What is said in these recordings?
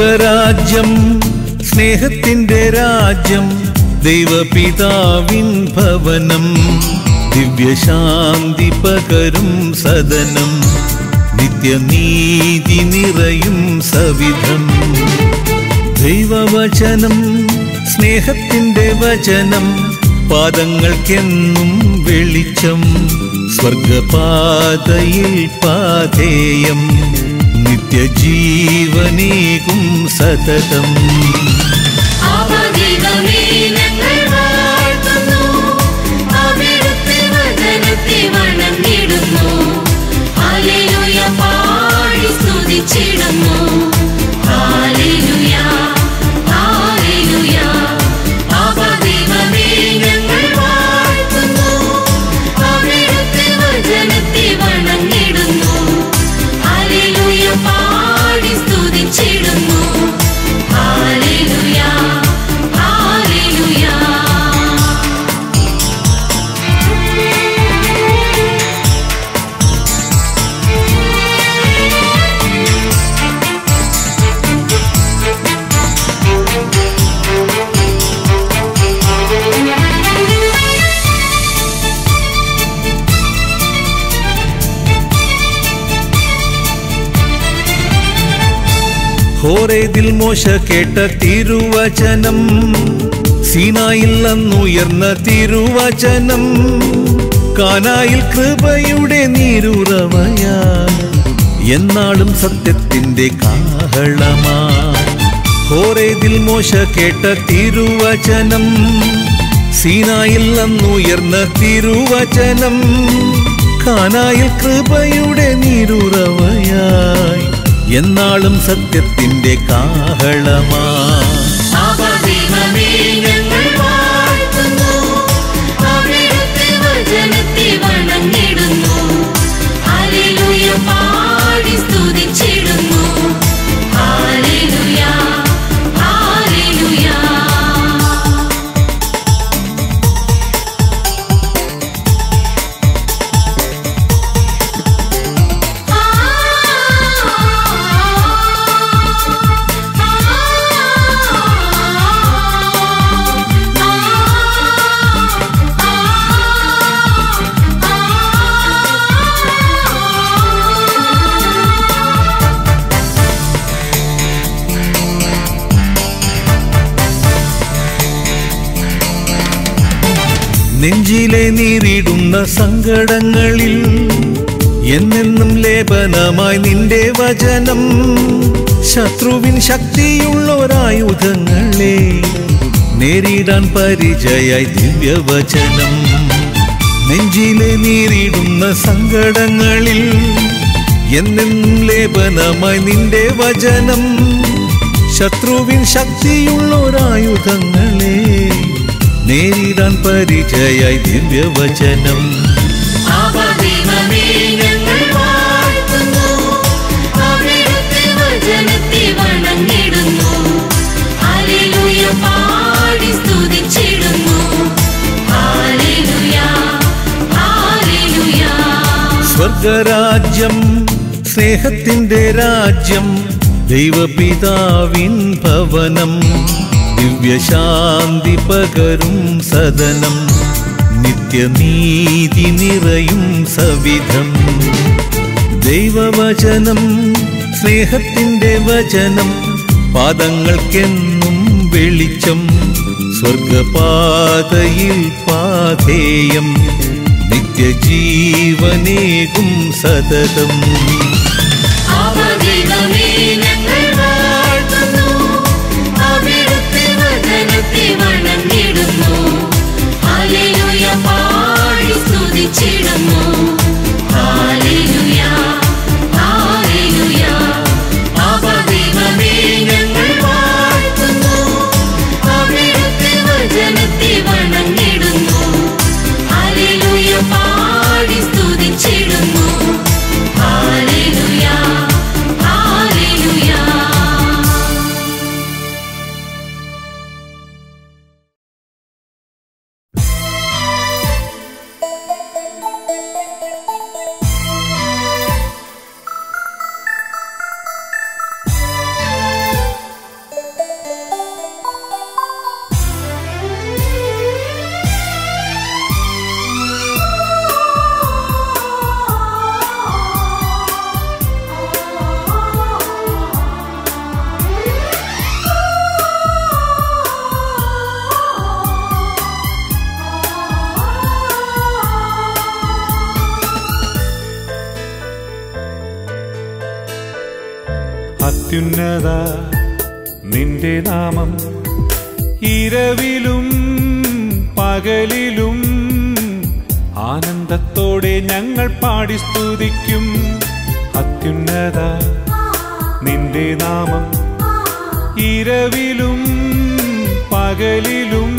സ്വർഗരാജ്യം സ്നേഹത്തിന്റെ രാജ്യം ദൈവപിതാവിൻ ഭവനം ദിവ്യശാന്തി പകരും സദനം നിത്യനീതി നിറയും സവിധം. ദൈവവചനം സ്നേഹത്തിന്റെ വചനം പാദങ്ങൾക്കെന്നും വെളിച്ചം സ്വർഗപാതയിൽ പാതേയം. നിത്യജീവനേകും സതതം. പാടി സ്തുതിച്ചിടുന്നു. ഹോറേതിൽ മോശ കേട്ട തിരുവചനം. സീനായിൽ അന്നുയർന്ന തിരുവചനം. കാനായിൽ കൃപയുടെ നീരുറവയാ. എന്നാളും സത്യത്തിന്റെ കാഹളമാ. ഹോറേതിൽ മോശ കേട്ട തിരുവചനം. സീനായിൽ അന്നുയർന്ന തിരുവചനം. കാനായിൽ കൃപയുടെ നീരുറവയായി. എന്നാളും സത്യത്തിന്റെ കാഹളമാ. സങ്കടങ്ങളിൽ എന്നെന്നും ലേപനമായി നിന്റെ വചനം. ശത്രുവിൻ ശക്തിയുള്ളൊരായുധങ്ങളെ നേരിടാൻ പരിചയായി ദിവ്യവചനം. നെഞ്ചിലെ നേരിടുന്ന സങ്കടങ്ങളിൽ എന്നെന്നും ലേപനമായി നിന്റെ വചനം. ശത്രുവിൻ ശക്തിയുള്ളൊരായുധങ്ങളെ നേരിടാൻ പരിചയായി ദിവ്യവചനം. സ്വർഗരാജ്യം സ്നേഹത്തിന്റെ രാജ്യം ദൈവപിതാവിൻ ഭവനം. ദിവ്യശാന്തി പകരും സദനം നിത്യനീതി നിറയും സവിധം. ദൈവവചനം സ്നേഹത്തിന്റെ വചനം പാദങ്ങൾക്കെന്നും വെളിച്ചം സ്വർഗപാതയിൽ പാതേയം നിത്യജീവനേകും സതതം. അത്യുന്നത നിന്റെ നാമം. ഇരവിലും പകലിലും ആനന്ദത്തോടെ ഞങ്ങൾ പാടി സ്തുതിക്കും. അത്യുന്നത നിന്റെ നാമം. ഇരവിലും പകലിലും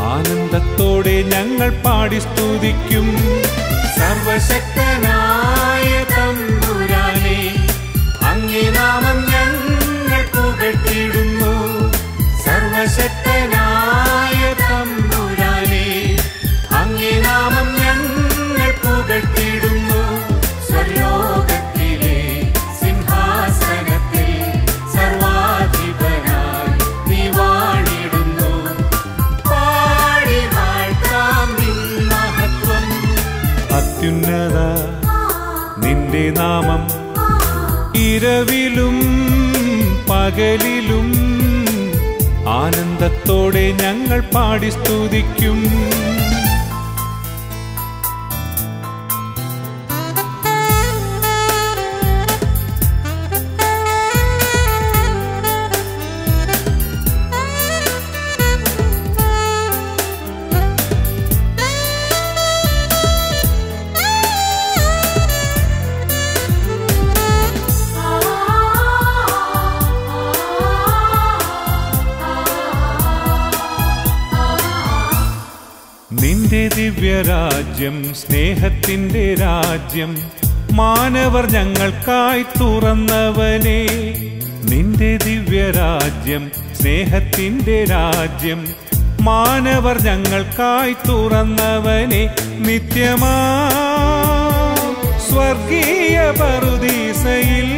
ആനന്ദത്തോടെ ഞങ്ങൾ പാടി സ്തുതിക്കും. സർവശക്തനായ അങ്ങേ നാമം ഞങ്ങൾ പുകട്ടിടുന്നു സർവശക്തനായ ഇരവിലും പകലിലും ആനന്ദത്തോടെ ഞങ്ങൾ പാടി സ്തുതിക്കും. ദിവ്യരാജ്യം സ്നേഹത്തിന്റെ രാജ്യം. മാനവർ ഞങ്ങൾക്കായി തുറന്നവനെ. നിന്റെ ദിവ്യരാജ്യം സ്നേഹത്തിന്റെ രാജ്യം. മാനവർ ഞങ്ങൾക്കായി തുറന്നവനെ. നിത്യമാ സ്വർഗീയ പറുദീസയിൽ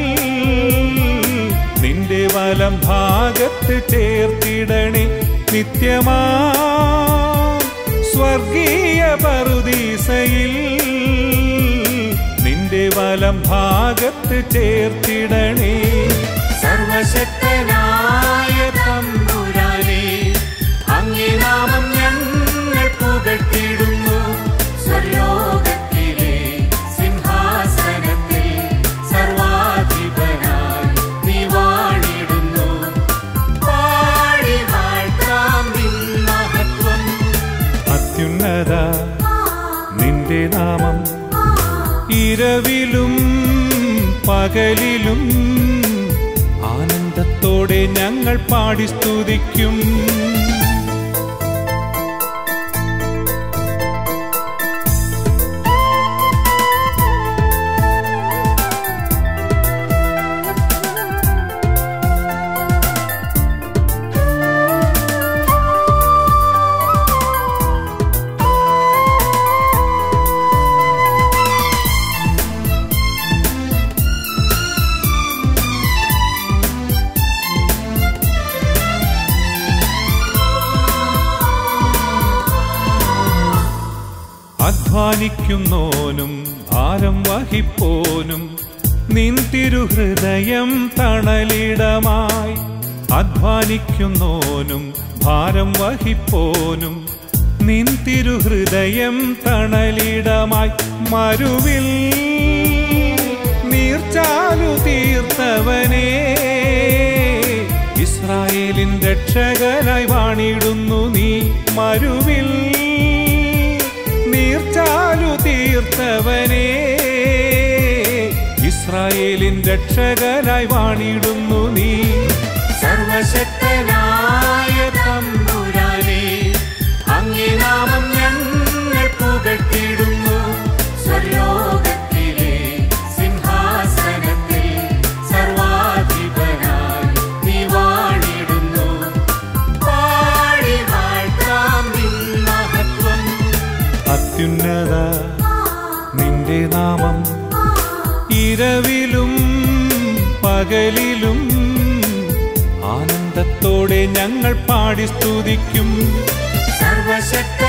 നിന്റെ വലം ഭാഗത്ത് ചേർത്തിടണേ. നിത്യമാ സ്വർഗീയ പറുദീസയിൽ നിന്റെ വലം ഭാഗത്ത് ചേർത്തിടണേ. സർവശക്തനായ തമ്പുരാനേ അങ്ങേ നാമം അധ്വാനിക്കുന്നോനും ഭാരം വഹിപ്പോനും നിൻ തിരുഹൃദയം തണലിടമായി മരുവിൽ നീർച്ചാലു തീർത്തവനേ ഇസ്രായേലിൻ രക്ഷകനായി വാണിടുന്നു നീ മരുവിൽ നീർച്ചാലു തീർത്തവനേ ഇസ്രായേലിൻ രക്ഷകനായി വാണിടുന്നു നീ സർവശക്തനായ തമ്പുരാനെ അങ്ങേ നാമം ഞങ്ങൾ പുകട്ടിടുന്നു സ്വർലോകത്തിലെ സിംഹാസനത്തിൽ സർവാധിപനായി നീ വാണിടുന്നു. പാടി വാഴ്ത്താം മഹത്വം. അത്യുന്നത നിന്റെ നാമം ഇരവിലും പകലിലും ആനന്ദത്തോടെ ഞങ്ങൾ പാടി സ്തുതിക്കും. സർവശക്തനായ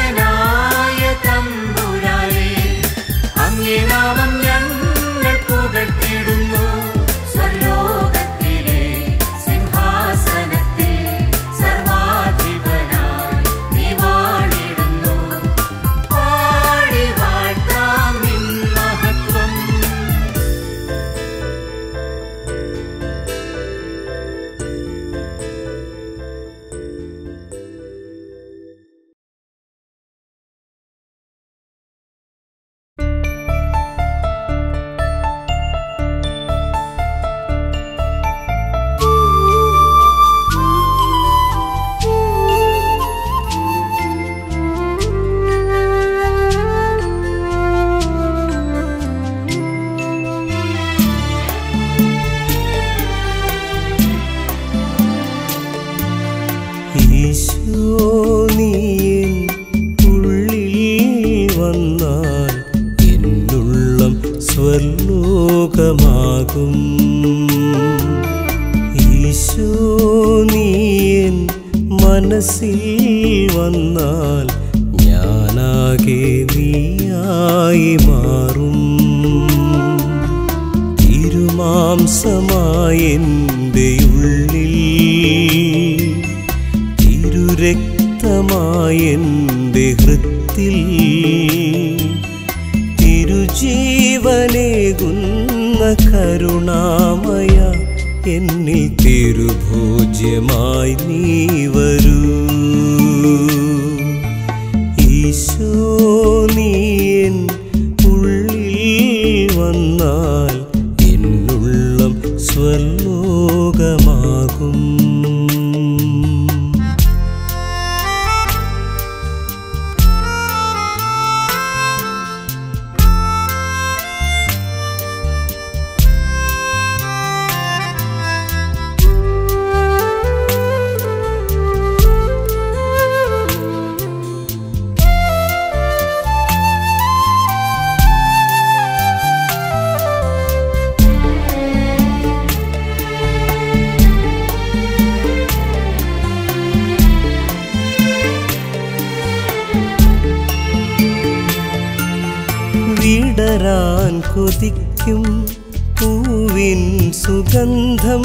സുഗന്ധം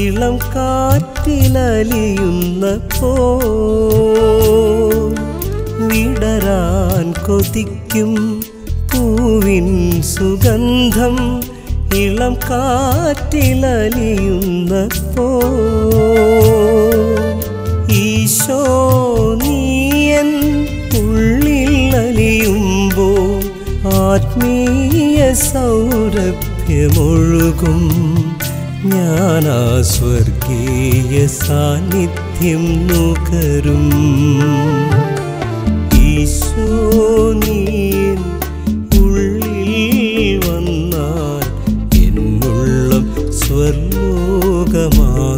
ഇളം കാറ്റിലലിയുന്ന വിടരാൻ കൊതിക്കും പൂവിൻ സുഗന്ധം ഇളം കാറ്റിലലിയുന്ന ഈശോ നീയൻ ഉള്ളിൽ അലിയുമ്പോൾ ആത്മീയ സൗരഭ്യമൊഴുകും. ഞാനാ സ്വർഗീയ സാന്നിധ്യം നുകരും. ഈശോ നീ ഉള്ളിൽ വന്നാൽ എന്നുള്ള സ്വർലോകമാകും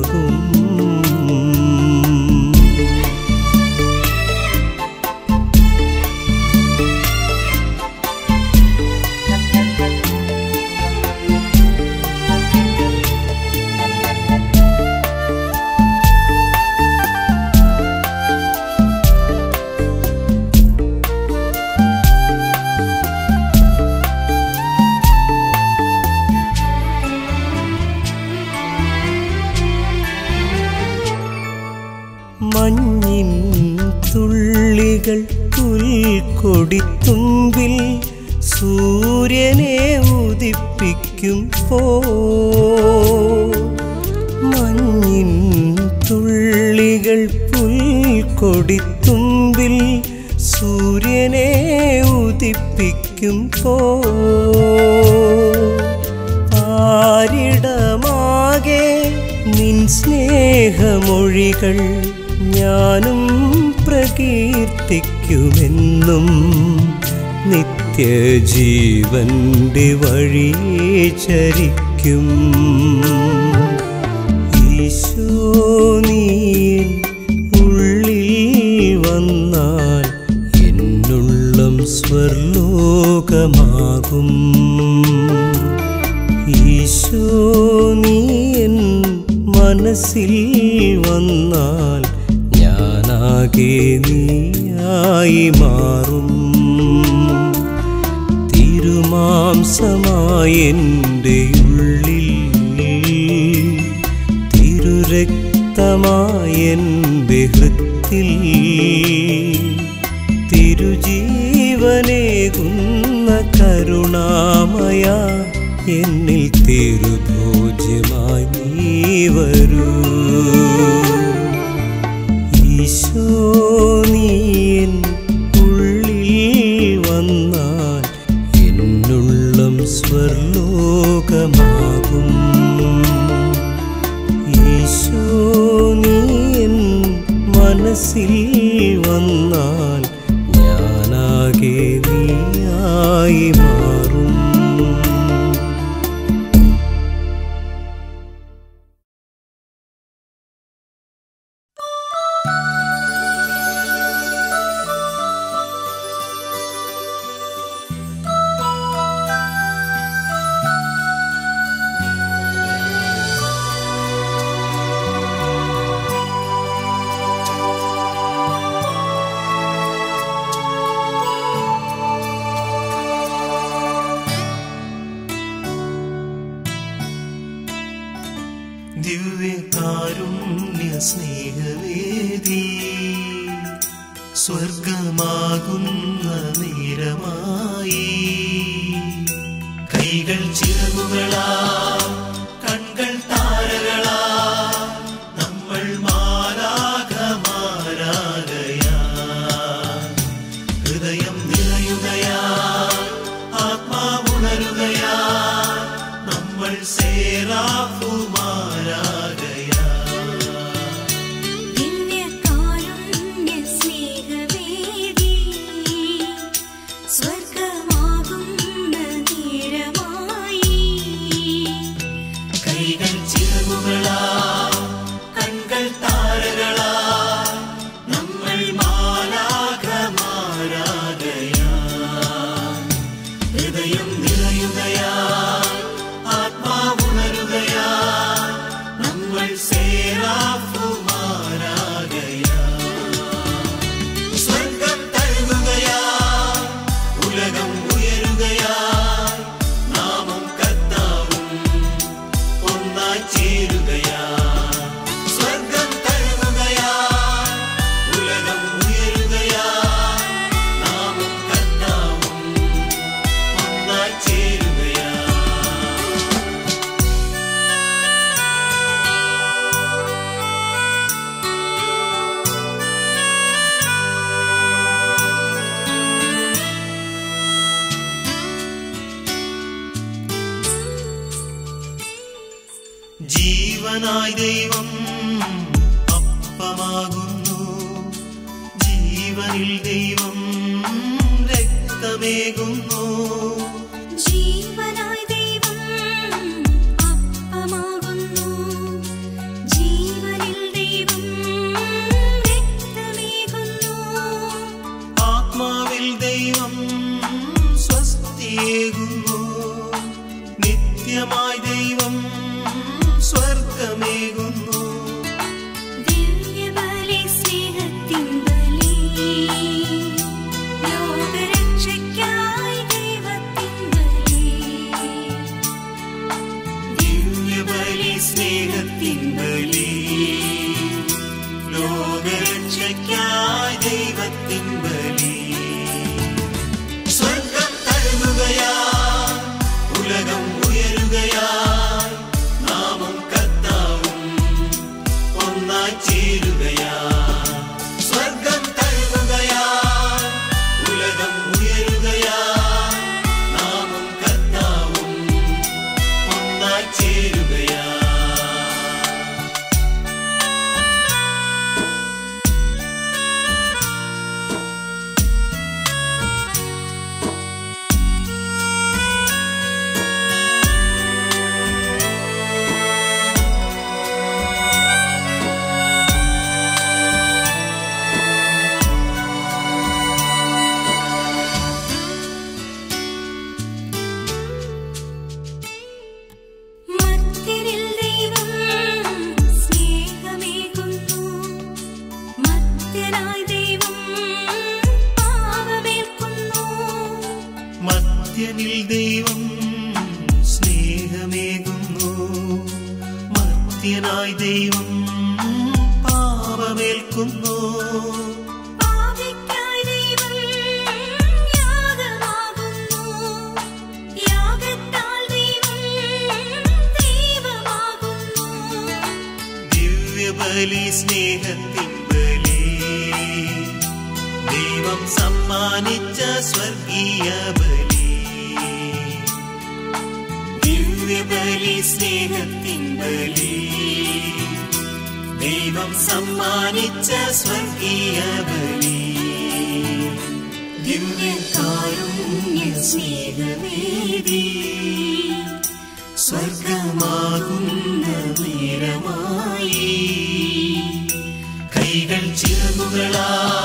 സൂര്യനെ ഉദിപ്പിക്കും പോ മഞ്ഞിൻ തുള്ളികൾ പുൽക്കൊടിത്തുമ്പിൽ സൂര്യനെ ഉദിപ്പിക്കും പോ ആരിടമാകെ നിൻ സ്നേഹമൊഴികൾ ഞാനും പ്രകീർത്തിക്കുമെന്നും നിത്യജീവന്റെ വഴി ചരിക്കും. ഈശോ ഉള്ളിൽ വന്നാൽ എന്നുള്ളം ഈശോ മനസ്സിൽ വന്നാൽ ഞാനാകെ നീയായി മാറും. തിരുമാംസമായെന്റെ ഉള്ളിൽ തിരുരക്തമായെന്റെ ഹൃത്തിൽ തിരുജീവനേകുന്ന കരുണാമയ എന്നിൽ തിരുഭോജ്യമായി നീ വരൂ. ഈശോ നീ ഉള്ളിൽ रा ഗാനമേകുന്നു ദൈവത്തിൻ ബലി സ്നേഹത്തിൻ ബലി. ദൈവം സമ്മാനിച്ച സ്വർഗീയ ബലി. ദിവ്യബലി സ്നേഹത്തിൻ ബലി. ദൈവം സമ്മാനിച്ച സ്വർഗീയ ബലി. ദിവ്യകാരുണ്യ സ്നേഹമേദി സ്വർഗമാകുന്ന വീരമാ ಮಕ್ಕಳಾ